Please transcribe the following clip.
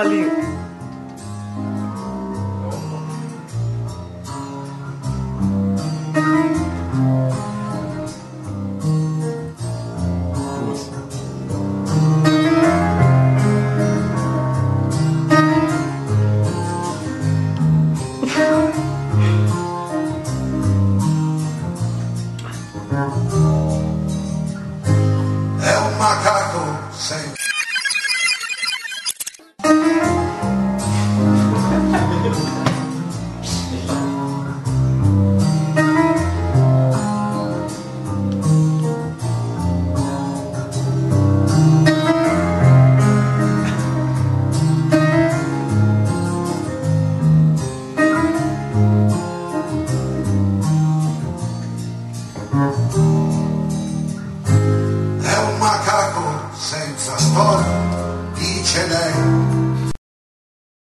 ali. É um macaco sem. today.